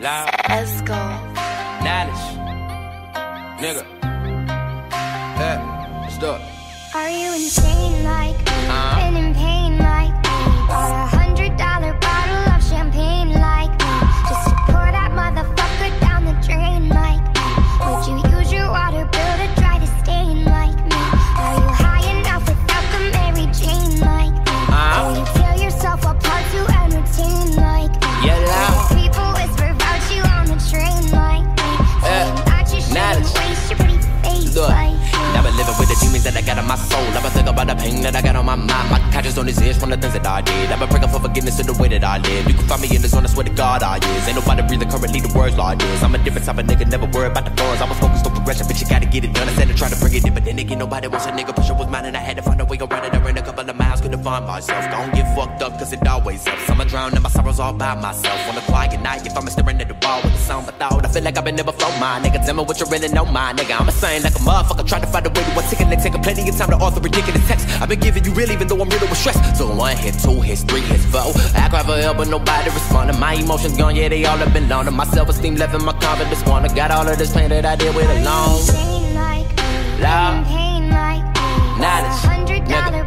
Loud. Let's go. Knowledge. Nigga. Yeah, let's do it. Are you insane like me? Uh-huh. Been in pain my soul. I've been about the pain that I got on my mind. My conscience on his ears from the things that I did. I've been praying for forgiveness in the way that I live. You can find me in the zone, I swear to God I is. Ain't nobody breathing currently the words like this. I'm a different type of nigga, never worry about the thorns. I was focused on progression, but you gotta get it done. I said to try to bring it in, but then again, nobody wants a nigga. Pressure was mine, and I had to find a way around it. I ran a couple of miles, couldn't find myself. Don't get fucked up, cause it always helps. I'ma drown in my sorrows all by myself. On a quiet night, if I'm staring at the wall with the sound of thought, I feel like I've been never flow my nigga. Tell me what you really know, my nigga. I'm a saying like a motherfucker, trying to find a way to articulate. Taking plenty of time to author ridiculous text. I've been giving you real, even though I'm riddled with stress. So one hit, two hits, three hits, four. I cry for help, but nobody responding. My emotions gone, yeah, they all have been loaned. My self-esteem left and my confidence. I got all of this pain that I did with alone. Like me,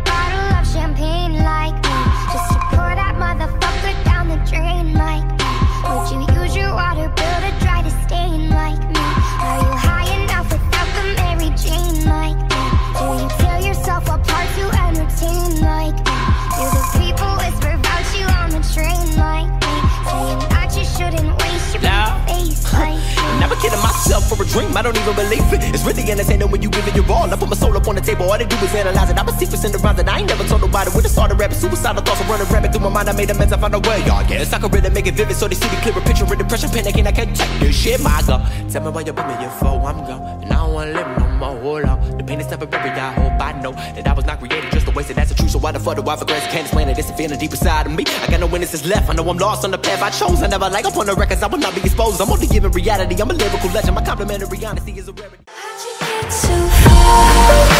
kidding myself for a dream, I don't even believe it. It's really entertaining when you give it your all. I put my soul up on the table, all they do is analyze it. I been secrets in the rounds that I ain't never told nobody. When I started rapping, suicidal thoughts are running rampant through my mind. I made amends, I found a way. I guess I could really make it vivid so they see the clearer picture of depression, and I can't take this shit, my God. Tell me why you put me in for, I'm gone. And I don't wanna live no more, I'm whole out. The pain is temporary, I hope I know that I was not created just to waste it. That's the truth, so why the fuck do I regress? Can't explain it, it's a feeling deep inside of me. I got no witnesses left, I know I'm lost on the path I chose. I never like up on the records, I will not be exposed. I'm only giving reality, I'm a lyrical legend. My complimentary honesty is a rarity. How'd you get so far?